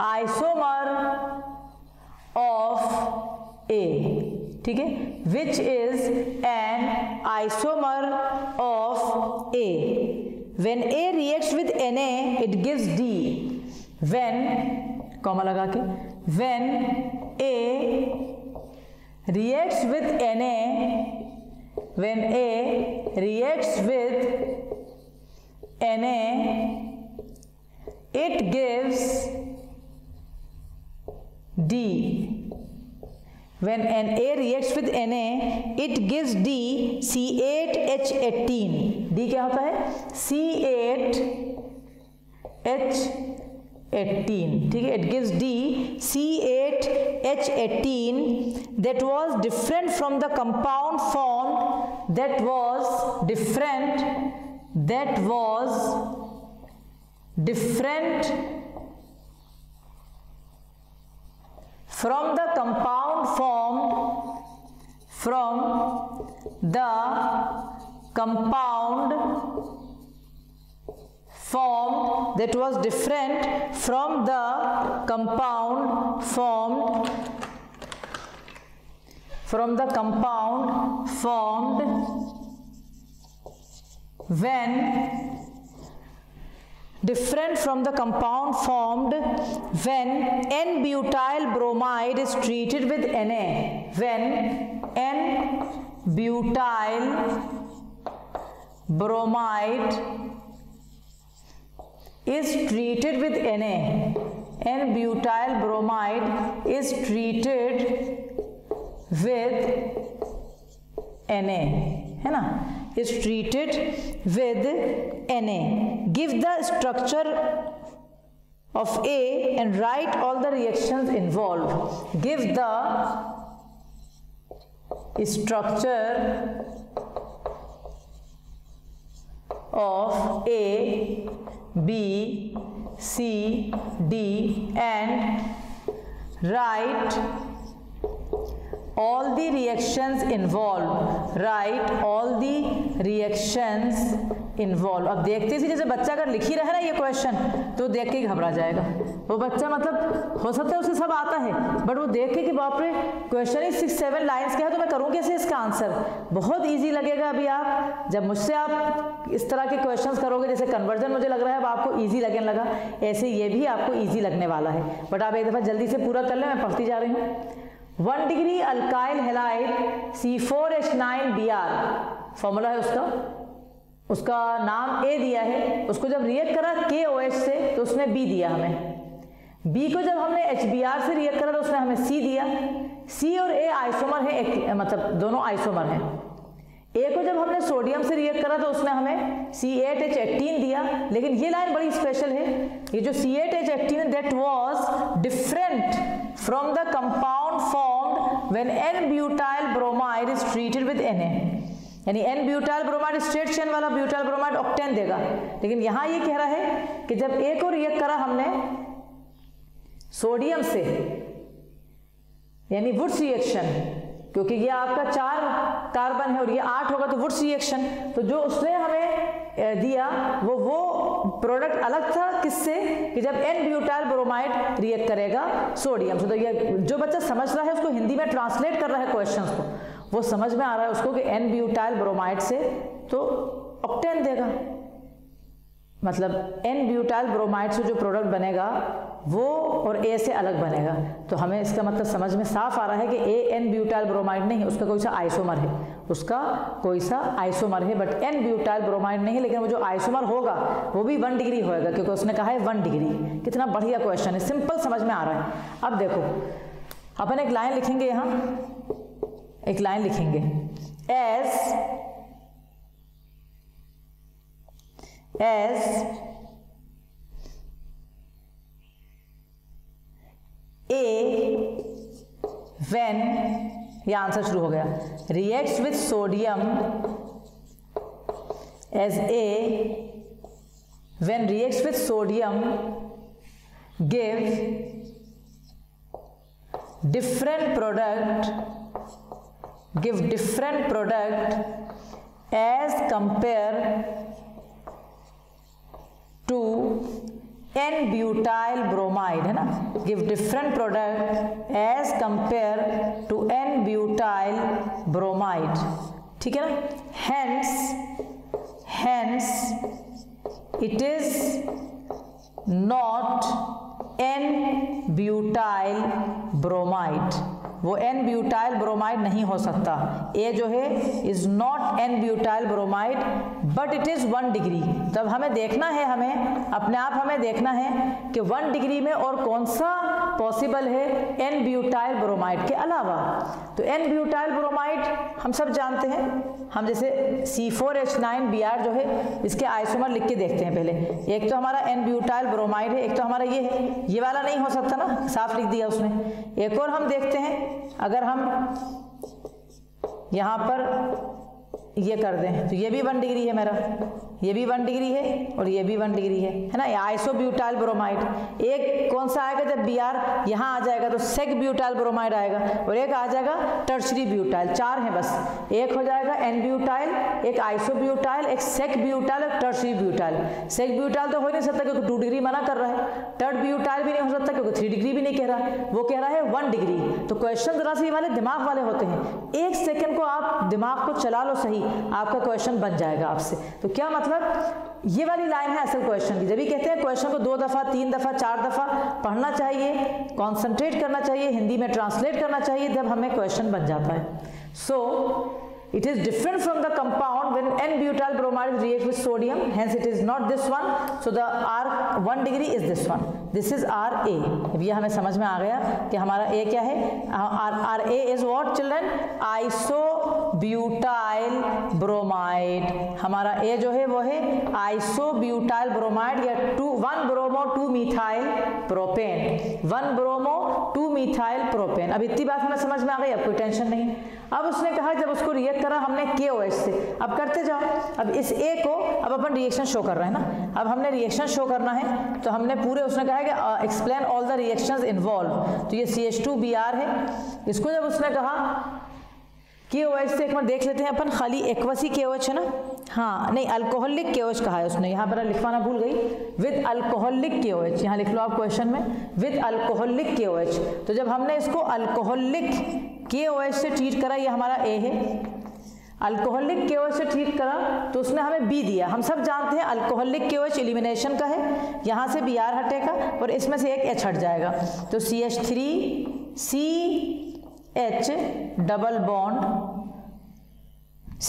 isomer of A ठीक है which is an isomer of A when A reacts with N A it gives D when comma लगा के when A react N A when A react reacts N A it gives D when an a reacts with na it gives d c8h18 d kya hota hai c8 h 18 ठीक है it gives D C eight H eighteen that was different from the compound form that was different that was different from the compound formed from the compound formed that was different from the compound formed from the compound formed when different from the compound formed when N-butyl bromide is treated with Na. When N-butyl bromide is treated with Na. N-butyl bromide is treated with Na. है ना is treated with Na. Give the structure of A and write all the reactions involved. Give the structure of A, B, C, D and write all the reactions involved write all the reactions involved अब देखते ही जैसे बच्चा अगर लिख ही रहा है ना ये क्वेश्चन तो देख के घबरा जाएगा वो बच्चा मतलब हो सकता है उसे सब आता है बट वो देख के कि बाप रे क्वेश्चन ही सिक्स सेवन लाइन्स के है तो मैं करूँ कैसे इसका आंसर बहुत ईजी लगेगा अभी आप जब मुझसे आप इस तरह के क्वेश्चन करोगे जैसे कन्वर्जन मुझे लग रहा है अब आपको ईजी लगने लगा ऐसे ये भी आपको ईजी लगने वाला है बट आप एक दफ़ा जल्दी से पूरा कर लें मैं पढ़ती जा रही हूँ one degree alkyl halide C four H nine B R formula है उसका उसका नाम ए दिया है उसको जब रिएक्ट करा के ओ एच से तो उसने बी दिया हमें बी को जब हमने एच बी आर से रिएक्ट करा तो उसने हमें सी दिया सी और ए आइसोमर है एक मतलब दोनों आइसोमर हैं ए को जब हमने सोडियम से रिएक्ट करा तो उसने हमें सी एट एच एटीन दिया लेकिन ये लाइन बड़ी स्पेशल है ये जो C eight H eighteen that was different from the compound formed when N-butyl bromide is treated with Na. यानी N butyl bromide straight chain वाला ब्यूटाइल ब्रोमाइड ऑक्टेन देगा लेकिन यहां ये कह रहा है कि जब एक और रिएक्ट करा हमने सोडियम से यानी वुड्स रिएक्शन क्योंकि ये आपका चार कार्बन है और ये आठ होगा तो वुड्स रिएक्शन तो जो उसने हमें दिया वो वो प्रोडक्ट अलग था किससे कि जब एन ब्यूटाइल ब्रोमाइड रिएक्ट करेगा सोडियम से तो ये जो बच्चा समझ रहा है उसको हिंदी में ट्रांसलेट कर रहा है क्वेश्चन को वो समझ में आ रहा है उसको कि एन ब्यूटाइल ब्रोमाइड से तो ऑप्टेन देगा मतलब एन ब्यूटाइल ब्रोमाइड से जो प्रोडक्ट बनेगा वो और ए से अलग बनेगा तो हमें इसका मतलब समझ में साफ आ रहा है कि ए एन ब्यूटाइल ब्रोमाइड नहीं उसका कोई सा आइसोमर है उसका कोई सा आइसोमर है बट एन ब्यूटाइल ब्रोमाइड नहीं लेकिन वो जो आइसोमर होगा वो भी वन डिग्री होगा क्योंकि उसने कहा है वन डिग्री कितना बढ़िया क्वेश्चन है सिंपल समझ में आ रहा है अब देखो अपन एक लाइन लिखेंगे यहाँ एक लाइन लिखेंगे एस as ए वेन ये आंसर शुरू हो गया react with sodium as A when react with sodium give different product give different product as compare to N butyl bromide है ना give different product as compare to N butyl bromide ठीक है ना hence hence it is not N butyl bromide वो N butyl bromide नहीं हो सकता A जो है is not N butyl bromide but it is one degree तब हमें देखना है हमें अपने आप हमें देखना है कि वन डिग्री में और कौन सा पॉसिबल है एन ब्यूटाइल ब्रोमाइड के अलावा तो एन ब्यूटाइल ब्रोमाइड हम सब जानते हैं हम जैसे C four H nine B R जो है इसके आइसोमर लिख के देखते हैं पहले एक तो हमारा एन ब्यूटाइल ब्रोमाइड है एक तो हमारा ये है ये वाला नहीं हो सकता ना साफ लिख दिया उसने एक और हम देखते हैं अगर हम यहां पर ये कर दें तो ये भी वन डिग्री है मेरा ये भी वन डिग्री है और ये भी वन डिग्री है है ना ब्यूटाइल ब्रोमाइड एक कौन सा आएगा जब बी आर यहाँ आ जाएगा तो सेक ब्यूटाइल ब्रोमाइड आएगा और एक आ जाएगा टर्सरी ब्यूटाइल चार हैं बस एक हो जाएगा एन ब्यूटाइल एक आइसो ब्यूटाइल एक सेक ब्यूटाइल और टर्सरी ब्यूटाइल सेक ब्यूटाइल तो हो नहीं सकता क्योंकि टू डिग्री मना कर रहा है टर्ड ब्यूटाइल भी नहीं हो सकता क्योंकि थ्री डिग्री भी नहीं कह रहा है वो कह रहा है वन डिग्री तो क्वेश्चन जरा से वाले दिमाग वाले होते हैं एक सेकेंड को आप दिमाग को चला लो सही आपका क्वेश्चन बन जाएगा आपसे तो क्या मतलब मतलब ये वाली लाइन है असल क्वेश्चन की जब भी कहते हैं क्वेश्चन को दो दफ़ा तीन दफ़ा चार दफ़ा पढ़ना चाहिए कॉन्सेंट्रेट करना चाहिए हिंदी में ट्रांसलेट करना चाहिए जब हमें क्वेश्चन बन जाता है सो so, It is different from the compound when N-butyl bromide reacts with sodium. Hence, it is not this one. So, the R 1 degree is this one. This is R A. अब ये हमें समझ में आ गया कि हमारा A kya hai R R A is what children? Isobutyl bromide hamara A जो है वो है isobutyl bromide ya two one bromo two methyl propane one bromo two methyl propane ab itni baat hame samajh mein aa gayi ab koi tension nahi अब उसने कहा जब उसको react करा हमने के ओ एच से अब करते जाओ अब इस ए को अब अपन रिएक्शन शो कर रहे हैं ना अब हमने रिएक्शन शो करना है तो हमने पूरे उसने कहा कि explain all the reaction involve तो ये C H two B R है इसको जब उसने कहा के ओ एच से एक बार देख लेते हैं अपन खाली एक्वसी के ओ एच है ना हाँ नहीं अल्कोहलिक के ओ एच कहा है उसने यहाँ पर लिखवाना भूल गई with alcoholic K O H यहाँ लिख लो आप क्वेश्चन में with alcoholic K O H तो जब हमने इसको अल्कोहलिक के ओ एस से ट्रीट करा ये हमारा ए है अल्कोहलिक के ओ एस से ट्रीट करा तो उसने हमें बी दिया हम सब जानते हैं alcoholic K O H elimination का है यहाँ से बी आर हटेगा और इसमें से एक एच हट जाएगा तो C H three C H double bond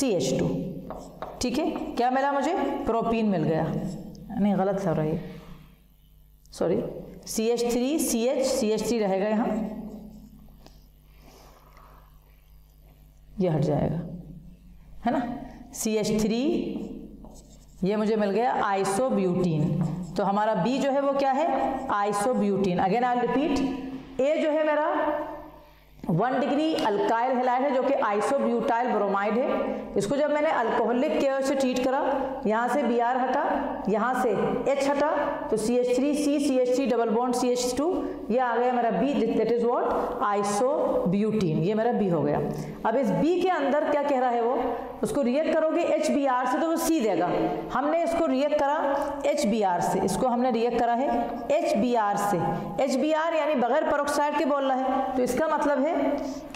C H two ठीक है क्या मिला मुझे प्रोपीन मिल गया नहीं गलत सर रही sorry C H three C H C H three रहेगा यहाँ ये हट जाएगा है ना सी एच थ्री ये मुझे मिल गया आइसोब्यूटीन तो हमारा बी जो है वो क्या है isobutene again I repeat A जो है मेरा वन डिग्री अल्काइल हेलाइड है जो कि आइसोब्यूटाइल ब्रोमाइड है इसको जब मैंने अल्कोहलिक केयर से ट्रीट करा यहाँ से बी आर हटा यहाँ से एच हटा तो C H three C C H three double bond C H two ये आ गया मेरा B that is what isobutene ये मेरा बी हो गया अब इस बी के अंदर क्या कह रहा है वो उसको रिएक्ट करोगे एच बी आर से तो वो सी देगा हमने इसको रिएक्ट करा एच बी आर से इसको हमने रिएक्ट करा है एच बी आर से एच बी आर यानी बगैर परोक्साइड के बोल रहा है तो इसका मतलब है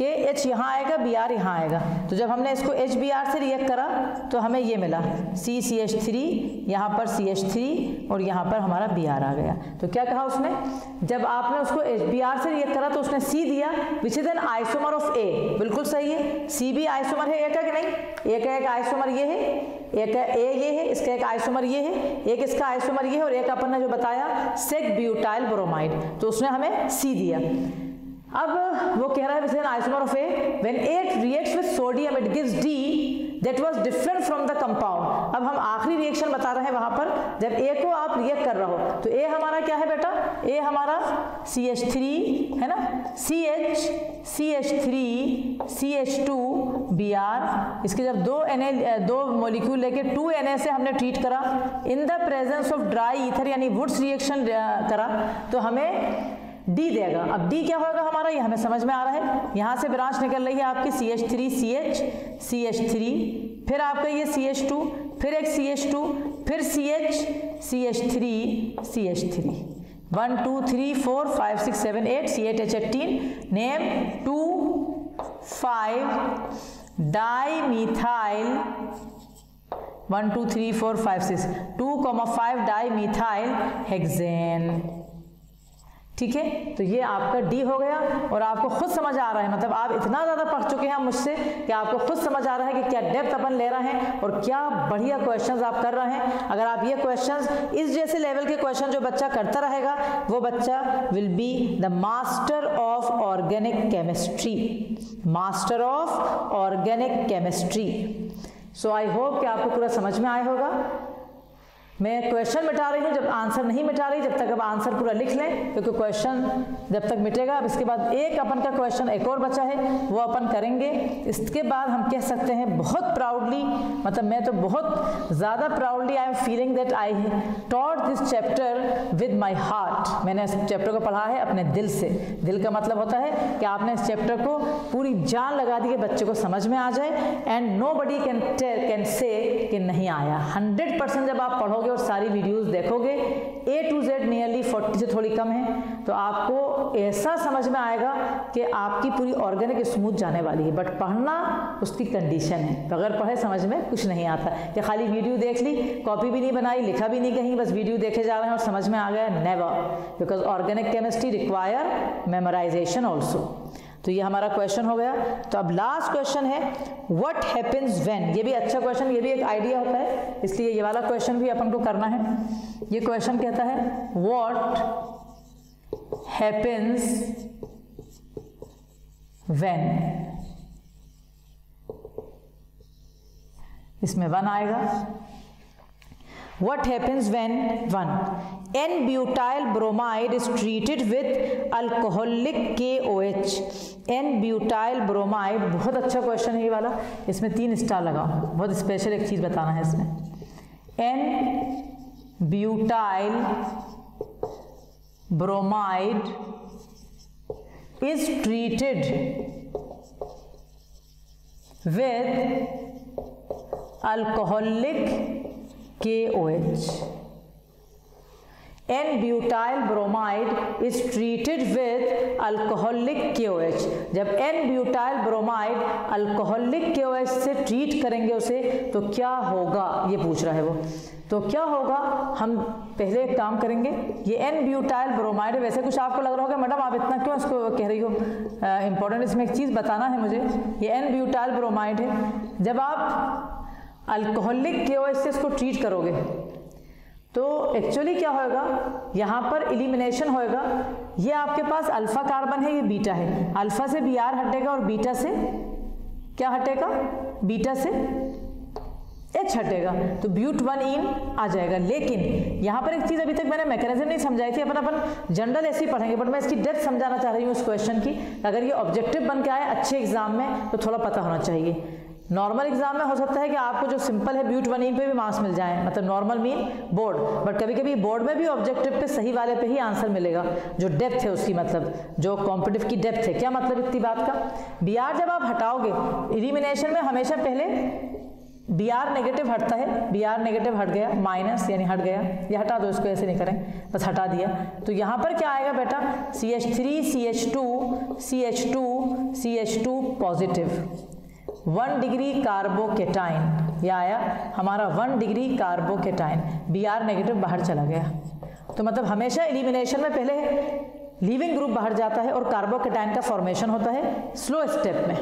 कि H यहाँ आएगा बी आर यहाँ आएगा तो जब हमने इसको एच बी आर से रिएक्ट करा तो हमें ये मिला सी सी एच थ्री यहाँ पर सी एच थ्री और यहाँ पर हमारा बी आर आ गया तो क्या कहा उसने जब आपने उसको एच बी आर से रिएक्ट करा तो उसने सी दिया which is an isomer of A बिल्कुल सही है सी भी आइसोमर है ए का कि नहीं ए का एक आइसोमर ये है एक ए ये है इसका एक आइसोमर ये है एक इसका आइसोमर ये है और एक अपन ने जो बताया सेक ब्यूटाइल ब्रोमाइड तो उसने हमें सी दिया अब वो कह रहा है isomer of A when it reacts with sodium it gives D that was different from the compound अब हम आखिरी रिएक्शन बता रहे हैं वहां पर जब ए को आप रिएक्ट कर रहे हो तो ए हमारा क्या है बेटा ए हमारा सी एच थ्री है ना C H C H three C H two B R इसके जब दो एन दो मोलिक्यूल लेके टू एन से हमने ट्रीट करा in the presence of dry ether यानी वुड्स रिएक्शन करा तो हमें डी देगा अब डी क्या होगा हमारा ये हमें समझ में आ रहा है यहाँ से ब्रांच निकल रही है आपकी C H three C H C H three फिर आपका ये सी एच टू फिर एक सी एच टू फिर C H C H three C H three one two three four five six seven eight C eight H eighteen name two five di methyl one two three four five six two comma five di methyl hexane ठीक है तो ये आपका D हो गया और आपको खुद समझ आ रहा है मतलब आप इतना ज़्यादा पढ़ चुके हैं मुझसे कि आपको खुद समझ आ रहा है कि क्या डेप्थ अपन ले रहे हैं और क्या बढ़िया क्वेश्चंस आप कर रहे हैं अगर आप ये क्वेश्चंस इस जैसे लेवल के क्वेश्चन जो बच्चा करता रहेगा वो बच्चा will be the master of organic chemistry master of organic chemistry so I hope कि आपको पूरा समझ में आया होगा मैं क्वेश्चन मिटा रही हूँ जब आंसर नहीं मिटा रही जब तक अब आंसर पूरा लिख लें क्योंकि क्वेश्चन जब तक मिटेगा अब इसके बाद एक अपन का क्वेश्चन एक और बचा है वो अपन करेंगे इसके बाद हम कह सकते हैं बहुत प्राउडली मतलब मैं तो बहुत ज़्यादा proudly I am feeling that I taught this chapter with my heart मैंने इस चैप्टर को पढ़ा है अपने दिल से दिल का मतलब होता है कि आपने इस चैप्टर को पूरी जान लगा दी कि बच्चे को समझ में आ जाए and nobody can can say कि नहीं आया हंड्रेड परसेंट जब आप पढ़ोगे जाओगे और सारी वीडियोस देखोगे A to Z nearly forty से थोड़ी कम है तो आपको ऐसा समझ में आएगा कि आपकी पूरी ऑर्गेनिक स्मूथ जाने वाली है बट पढ़ना उसकी कंडीशन है बगैर तो पढ़े समझ में कुछ नहीं आता कि खाली वीडियो देख ली कॉपी भी नहीं बनाई लिखा भी नहीं कहीं बस वीडियो देखे जा रहे हैं और समझ में आ गया never because organic chemistry require memorization also तो ये हमारा क्वेश्चन हो गया तो अब लास्ट क्वेश्चन है व्हाट हैपेंस व्हेन ये भी अच्छा क्वेश्चन ये भी एक आइडिया होता है इसलिए ये वाला क्वेश्चन भी अपन को करना है ये क्वेश्चन कहता है व्हाट हैपेंस व्हेन इसमें वन आएगा what happens when one N butyl bromide is treated with alcoholic K O H N butyl bromide बहुत अच्छा क्वेश्चन है ये वाला इसमें तीन स्टार लगा बहुत स्पेशल एक चीज़ बताना है इसमें N butyl bromide is treated with alcoholic K O H N butyl bromide is treated with alcoholic KOH जब N butyl bromide alcoholic KOH से ट्रीट करेंगे उसे तो क्या होगा ये पूछ रहा है वो तो क्या होगा हम पहले एक काम करेंगे ये एन ब्यूटाइल ब्रोमाइड वैसे कुछ आपको लग रहा होगा मैडम आप इतना क्यों इसको कह रही हो इम्पोर्टेंट इसमें एक चीज़ बताना है मुझे ये एन ब्यूटाइल ब्रोमाइड है जब आप अल्कोहलिक के से इसको ट्रीट करोगे तो एक्चुअली क्या होएगा यहाँ पर इलिमिनेशन होएगा ये आपके पास अल्फा कार्बन है ये बीटा है अल्फा से बी आर हटेगा और बीटा से क्या हटेगा बीटा से एच हटेगा तो ब्यूट वन इन आ जाएगा लेकिन यहाँ पर एक चीज़ अभी तक मैंने मैकेनिज्म नहीं समझाई थी अपन अपन जनरल ऐसे ही पढ़ेंगे बट मैं इसकी डेप्थ समझाना चाह रही हूँ उस क्वेश्चन की अगर ये ऑब्जेक्टिव बन के आए अच्छे एग्जाम में तो थोड़ा पता होना चाहिए नॉर्मल एग्जाम में हो सकता है कि आपको जो सिंपल है ब्यूट वनिंग e पे भी मार्क्स मिल जाए मतलब नॉर्मल मीन बोर्ड बट कभी कभी बोर्ड में भी ऑब्जेक्टिव पे सही वाले पे ही आंसर मिलेगा जो डेप्थ है उसकी मतलब जो कॉम्पिटिव की डेप्थ है क्या मतलब इतनी बात का बी जब आप हटाओगे इलिमिनेशन में हमेशा पहले बी आर नेगेटिव हटता है बी आर नेगेटिव हट गया माइनस यानी हट गया या हटा दो इसको ऐसे नहीं करें बस हटा दिया तो यहाँ पर क्या आएगा बेटा C H three C H two C H two C H two positive one degree carbocation यह आया हमारा one degree carbocation B R negative बाहर चला गया तो मतलब हमेशा एलिमिनेशन में पहले लिविंग ग्रुप बाहर जाता है और कार्बोकेटाइन का फॉर्मेशन होता है स्लो स्टेप में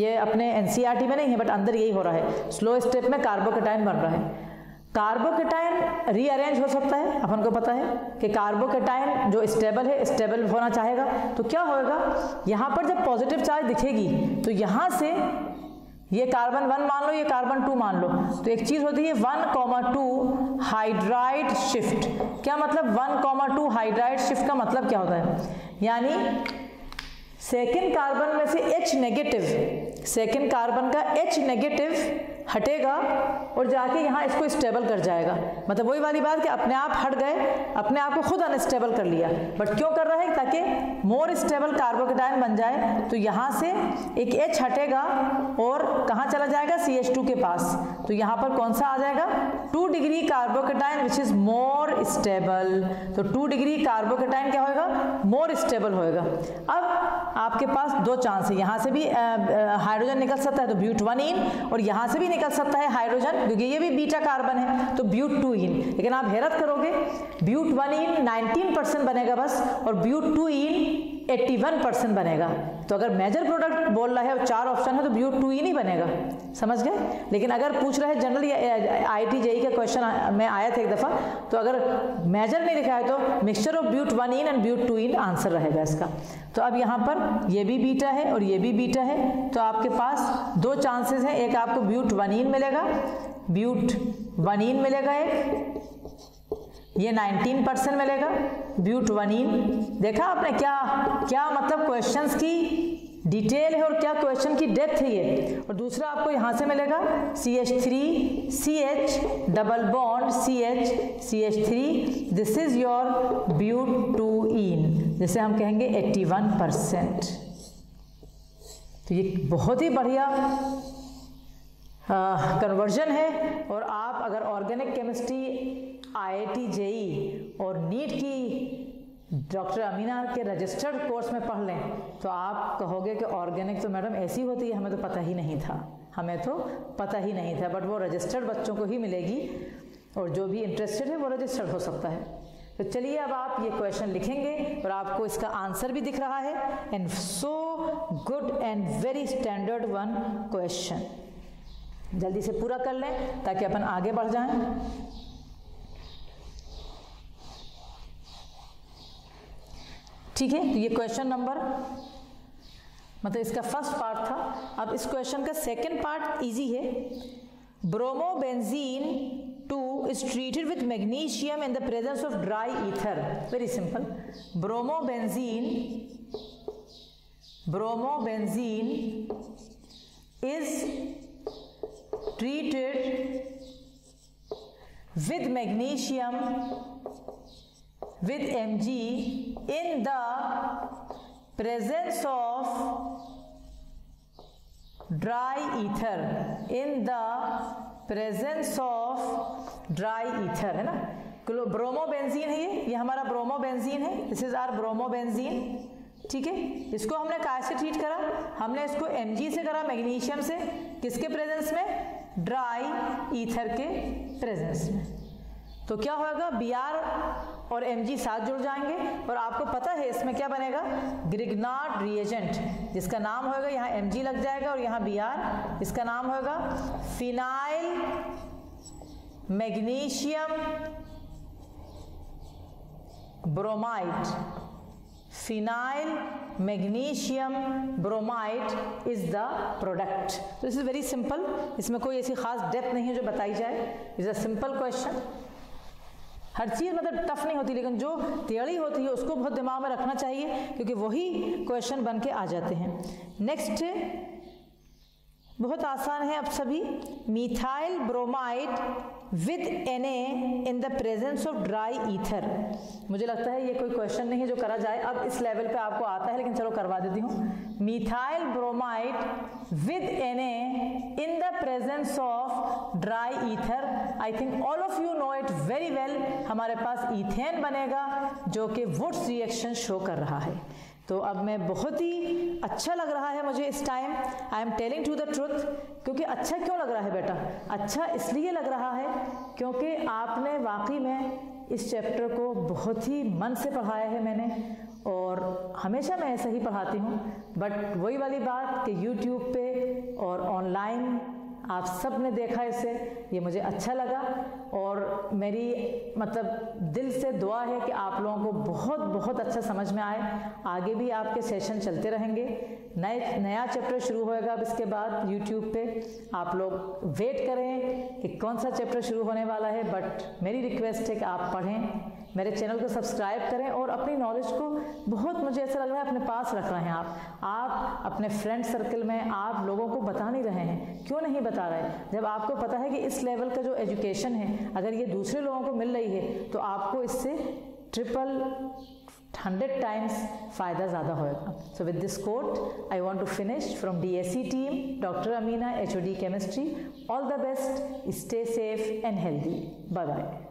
ये अपने एन e में नहीं है बट अंदर यही हो रहा है स्लो स्टेप में कार्बोकेटाइन बन रहा है कार्बोकेटाइन रीअरेंज हो सकता है अपन को पता है कि कार्बोकेटाइन जो स्टेबल है स्टेबल होना चाहेगा तो क्या होगा यहाँ पर जब पॉजिटिव चार्ज दिखेगी तो यहाँ से ये कार्बन वन मान लो ये कार्बन टू मान लो तो एक चीज होती है one comma two hydride shift क्या मतलब one comma two hydride shift का मतलब क्या होता है यानी सेकेंड कार्बन में से एच नेगेटिव सेकेंड कार्बन का एच नेगेटिव हटेगा और जाके यहाँ इसको स्टेबल कर जाएगा मतलब वही वाली बात कि अपने आप हट गए अपने आप को खुद अनस्टेबल कर लिया बट क्यों कर रहा है ताकि मोर स्टेबल कार्बोकेटाइन बन जाए तो यहाँ से एक एच हटेगा और कहाँ चला जाएगा सी एच टू के पास तो यहाँ पर कौन सा आ जाएगा two degree carbocation which is more stable तो टू डिग्री कार्बोकेटाइन क्या होगा मोर स्टेबल होगा अब आपके पास दो चांस है यहाँ से भी हाइड्रोजन निकल सकता है तो ब्यूट वन इन और यहाँ से भी निकल सकता है हाइड्रोजन क्योंकि ये भी बीटा कार्बन है तो ब्यूट टू इन लेकिन आप हैरत करोगे ब्यूट वन इन 19 परसेंट बनेगा बस और but two ene eighty one percent बनेगा तो अगर मेजर प्रोडक्ट बोल रहा है और चार ऑप्शन है तो ब्यू टू ही नहीं बनेगा समझ गए लेकिन अगर पूछ रहा है जनरल आई टी जेई का क्वेश्चन में आया था एक दफ़ा तो अगर मेजर नहीं लिखा है तो mixture of but one ene and but two ene answer रहेगा इसका तो अब यहाँ पर ये भी बीटा है और ये भी बीटा है तो आपके पास दो चांसेस हैं एक आपको ब्यूट वन इन मिलेगा ब्यूट वन इन मिलेगा एक ये 19 परसेंट मिलेगा ब्यूट ब्यूटवनीन देखा आपने क्या क्या मतलब क्वेश्चंस की डिटेल है और क्या क्वेश्चन की डेप्थ है ये और दूसरा आपको यहाँ से मिलेगा C H three C H double bond C H C H three this is your but two ene जैसे हम कहेंगे 81 परसेंट तो ये बहुत ही बढ़िया कन्वर्जन है और आप अगर ऑर्गेनिक केमिस्ट्री आईआईटी जेई और नीट की डॉक्टर अमीना के रजिस्टर्ड कोर्स में पढ़ लें तो आप कहोगे कि ऑर्गेनिक तो मैडम ऐसी होती है हमें तो पता ही नहीं था हमें तो पता ही नहीं था बट वो रजिस्टर्ड बच्चों को ही मिलेगी और जो भी इंटरेस्टेड है वो रजिस्टर्ड हो सकता है तो चलिए अब आप ये क्वेश्चन लिखेंगे और आपको इसका आंसर भी दिख रहा है and so good and very standard one question जल्दी से पूरा कर लें ताकि अपन आगे बढ़ जाएं ठीक है तो ये क्वेश्चन नंबर मतलब इसका फर्स्ट पार्ट था अब इस क्वेश्चन का सेकेंड पार्ट इजी है bromobenzene two is treated with magnesium in the presence of dry ether very simple bromobenzene bromobenzene is treated with magnesium with mg in the presence of dry ether in the presence of dry ether है ना bromobenzene है ये ये हमारा bromobenzene है this is our bromobenzene ठीक है इसको हमने काय से ट्रीट करा हमने इसको एम से करा मैग्नीशियम से किसके प्रेजेंस में ड्राई ईथर के प्रेजेंस में तो क्या होगा बी आर और एम साथ जुड़ जाएंगे और आपको पता है इसमें क्या बनेगा ग्रिगनाट रिएजेंट जिसका नाम होगा यहाँ एम लग जाएगा और यहाँ बी इसका नाम होगा phenyl magnesium bromide phenyl magnesium bromide is the product तो इज इज वेरी सिंपल इसमें कोई ऐसी खास डेप्थ नहीं है जो बताई जाए इज अ सिंपल क्वेश्चन हर चीज़ मतलब टफ नहीं होती लेकिन जो थियरी होती है उसको बहुत दिमाग में रखना चाहिए क्योंकि वही क्वेश्चन बन के आ जाते हैं नेक्स्ट बहुत आसान है अब सभी methyl bromide with N A in the presence of dry ether मुझे लगता है ये कोई क्वेश्चन नहीं है जो करा जाए अब इस लेवल पे आपको आता है लेकिन चलो करवा देती हूँ methyl bromide with N A in the presence of dry ether I think all of you know it very well हमारे पास ethane बनेगा जो कि Woods reaction show कर रहा है तो अब मैं बहुत ही अच्छा लग रहा है मुझे इस time I am telling to the truth क्योंकि अच्छा क्यों लग रहा है बेटा अच्छा इसलिए लग रहा है क्योंकि आपने वाकई में इस चैप्टर को बहुत ही मन से पढ़ाया है मैंने और हमेशा मैं ऐसे ही पढ़ाती हूँ बट वही वाली बात कि यूट्यूब पे और ऑनलाइन आप सब ने देखा इसे ये मुझे अच्छा लगा और मेरी मतलब दिल से दुआ है कि आप लोगों को बहुत बहुत अच्छा समझ में आए आगे भी आपके सेशन चलते रहेंगे नए नया चैप्टर शुरू होएगा अब इसके बाद यूट्यूब पे आप लोग वेट करें कि कौन सा चैप्टर शुरू होने वाला है बट मेरी रिक्वेस्ट है कि आप पढ़ें मेरे चैनल को सब्सक्राइब करें और अपनी नॉलेज को बहुत मुझे ऐसा लग रहा है अपने पास रख रहे हैं आप आप अपने फ्रेंड सर्कल में आप लोगों को बता नहीं रहे हैं क्यों नहीं बता रहे जब आपको पता है कि इस लेवल का जो एजुकेशन है अगर ये दूसरे लोगों को मिल रही है तो आपको इससे ट्रिपल हंड्रेड टाइम्स फ़ायदा ज़्यादा होगा so with this quote I want to finish from D S C team doctor Amina H O D chemistry all the best stay safe and healthy bye bye